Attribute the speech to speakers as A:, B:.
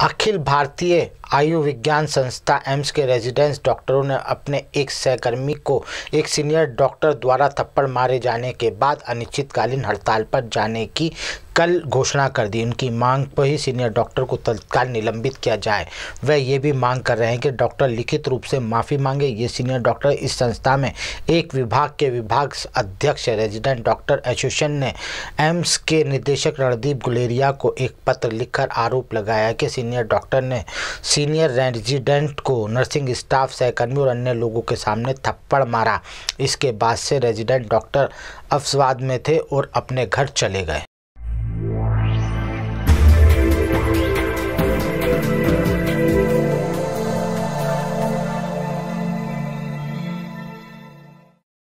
A: अखिल भारतीय आयुर्विज्ञान संस्था एम्स के रेजिडेंस डॉक्टरों ने अपने एक सहकर्मी को एक सीनियर डॉक्टर द्वारा थप्पड़ मारे जाने के बाद अनिश्चितकालीन हड़ताल पर जाने की कल घोषणा कर दी। उनकी मांग पर ही सीनियर डॉक्टर को तत्काल निलंबित किया जाए। वह ये भी मांग कर रहे हैं कि डॉक्टर लिखित रूप से माफ़ी मांगे। ये सीनियर डॉक्टर इस संस्था में एक विभाग के विभाग अध्यक्ष रेजिडेंट डॉक्टर एसोसिएशन ने एम्स के निदेशक रणदीप गुलेरिया को एक पत्र लिखकर आरोप लगाया कि सीनियर डॉक्टर ने सीनियर रेजिडेंट को नर्सिंग स्टाफ सहकर्मी और अन्य लोगों के सामने थप्पड़ मारा। इसके बाद से रेजिडेंट डॉक्टर अफसवाद में थे और अपने घर चले गए।